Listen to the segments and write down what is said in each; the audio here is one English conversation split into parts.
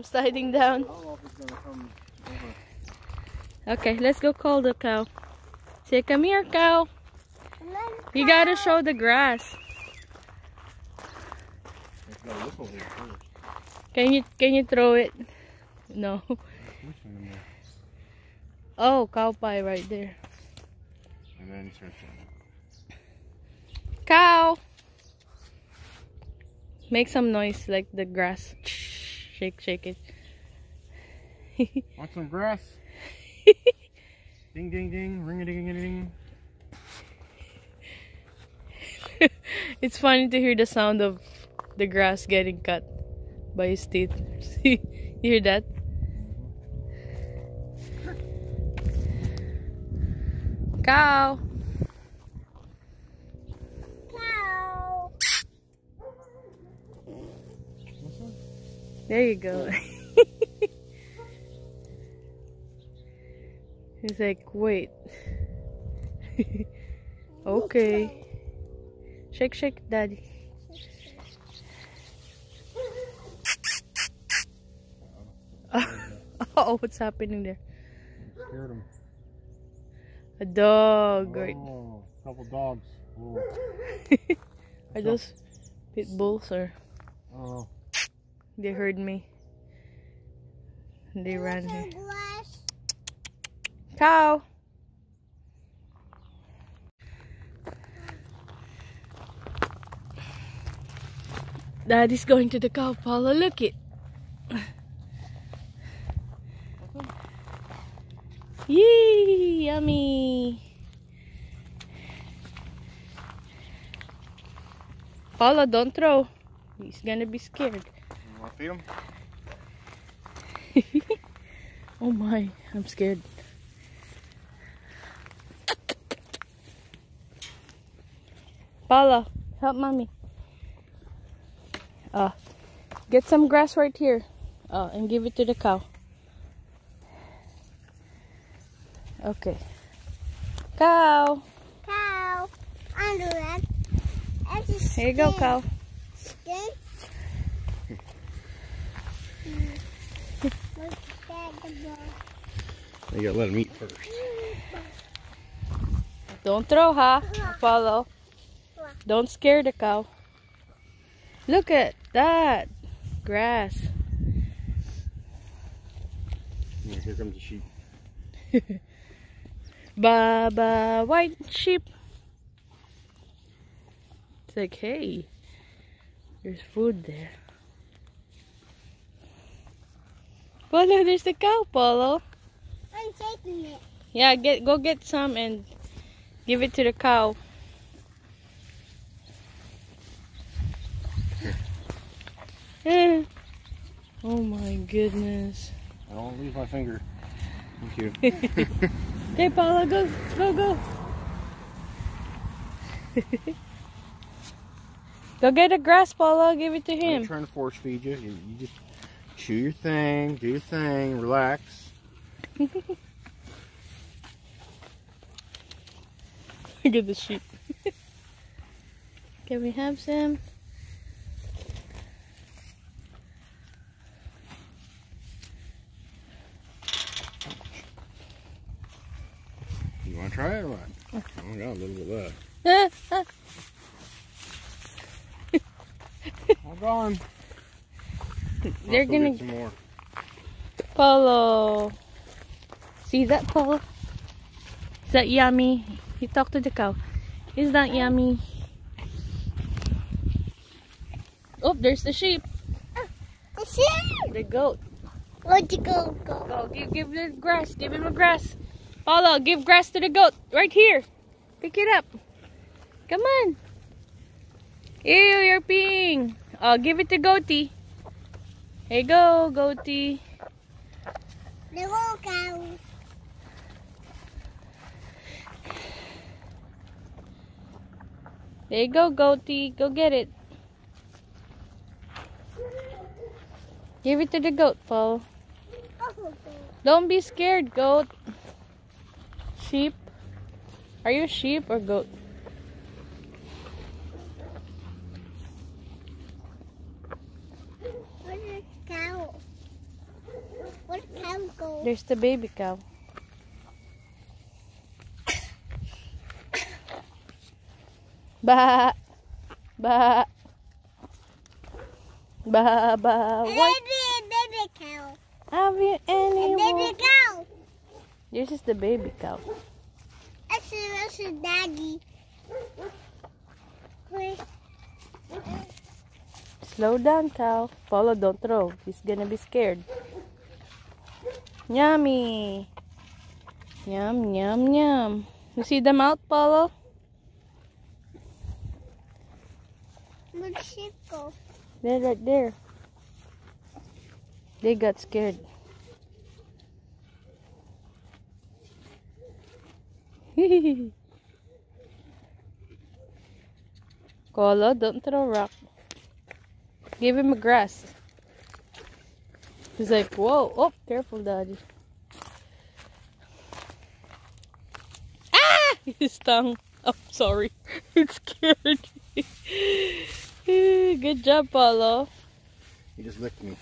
I'm sliding down. Okay, let's go call the cow. Say, come here, cow. You gotta show the grass. Can you can you throw it? No. Oh, cow pie right there. And then he Cow. Make some noise like the grass. Shake, shake it. Want some grass? ding ding ding, ring a ding a ding. it's funny to hear the sound of the grass getting cut by his teeth. you hear that? Cow. There you go. He's like, wait. okay. Shake, shake, daddy. oh, what's happening there? Scared him. A dog. Oh, right. Oh, couple dogs. Oh, Are those pit bulls or oh. They heard me? They ran here. Cow. Daddy's going to the cow, Paula. Look it. Yee, yummy. Paula, don't throw. He's gonna be scared. You wanna feed him? oh my, I'm scared. Paula, help mommy. Uh, get some grass right here. Uh, and give it to the cow. Okay. Cow. Cow. Under that. That's a Here you go, cow. Skin. Look at the ball. You gotta let him eat first. Don't throw, huh? Follow. Don't scare the cow. Look at that. Grass. Yeah, here comes the sheep. Baba white sheep. It's like, hey, there's food there. Polo, there's the cow, Polo. I'm taking it. Yeah, get go get some and give it to the cow. Eh. oh my goodness. I don't wanna lose my finger. Thank you. Okay, Paula, go, go, go. go get a grass, Paula. Give it to him. I'm him. trying to force feed you. you. You just chew your thing, do your thing, relax. Look at the sheep. Can we have some? You wanna try it or what? Oh, I got a little bit left. I'm ah. All gone. They're go gonna get some more. Polo. See that, Polo? Is that yummy? You talk to the cow. Is that yummy? Oh, there's the sheep. The sheep. The goat. Where'd you go? Go. Go, give, give the grass. Give him a grass. Polo, give grass to the goat. Right here. Pick it up. Come on. Ew, you're peeing. Oh, give it to goatee. Here you go, goatee. The little cow. There you go, goatee. Go get it. Give it to the goat, Paul. Don't be scared, goat. Sheep. Are you a sheep or goat? Where's the cow? There's the baby cow. Ba. Ba. Ba ba. What? Baby, baby cow. Have you A baby cow. This is the baby cow. That's a, that's a daddy. Wait. Slow down, cow. Follow, don't throw. He's gonna be scared. Yummy. Yum, yum, yum. You see them out, Paulo? Where'd she go? They're right there. They got scared. Colo, don't throw rock. Give him a grass. He's like, whoa, oh, careful, daddy. Ah! His tongue. Oh, sorry. It scared me. Good job, Paulo. He just licked me.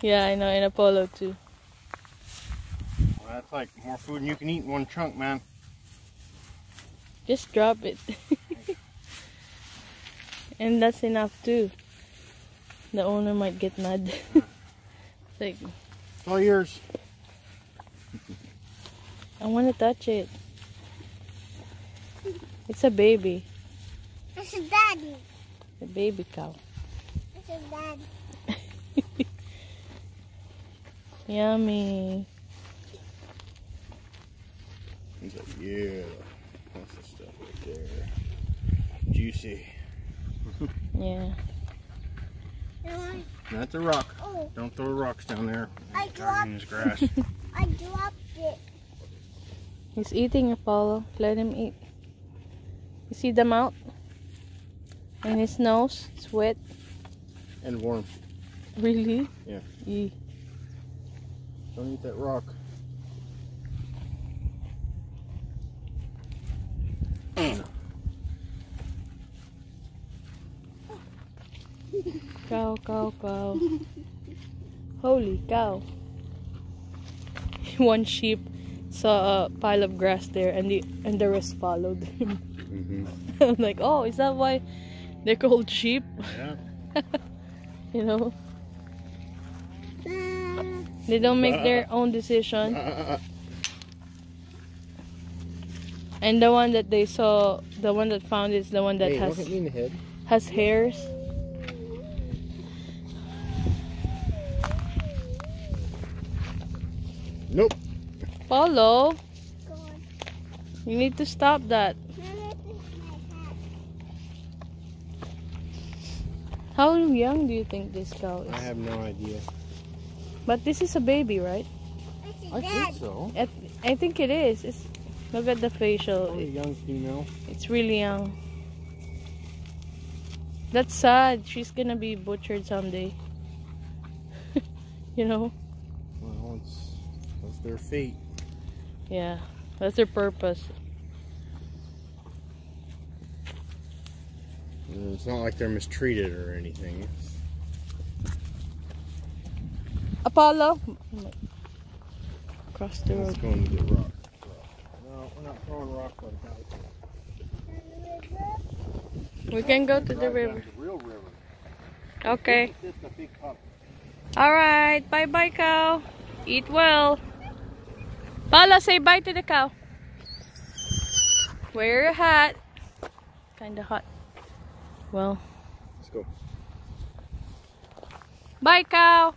Yeah, I know, and Apollo too. Well, that's like more food than you can eat in one chunk, man. Just drop it. and that's enough too. The owner might get mad. It's like, It's all yours. I want to touch it. It's a baby. It's a daddy. A baby cow. That's a daddy. Yummy. He's like, yeah. That's the stuff right there. Juicy. Yeah. You know, That's a rock. oh, Don't throw rocks down there. I Guarding dropped, his grass. I dropped it. He's eating Apollo. Let him eat. You see the mouth? And his nose. It's wet. and warm. Really? Yeah. Yee. Don't eat that rock. Cow, cow, cow. Holy cow. One sheep saw a pile of grass there and the and the rest followed him. Mm-hmm. I'm like, oh, is that why they're called sheep? Yeah. You know? They don't make their own decision. And the one that they saw the one that found is the one that hey, has don't hit me in the head. has hairs. Paulo, you need to stop that. Mama, this is my hat. How young do you think this cow is? I have no idea. But this is a baby, right? I think so. I, I think it is. It's look at the facial. Probably a It- young female. it's really young. That's sad. She's gonna be butchered someday. you know? Well, it's that's their fate. Yeah. That's their purpose. Mm, it's not like they're mistreated or anything. Apollo. Cross the It's road. going to get rock. No, we're not throwing rock like that. We can go to the river. real river. Okay. This is the big pup. Alright. Bye bye, cow. Eat well. Paula, say bye to the cow. Wear your hat. Kinda hot. Well, Let's go. bye, cow.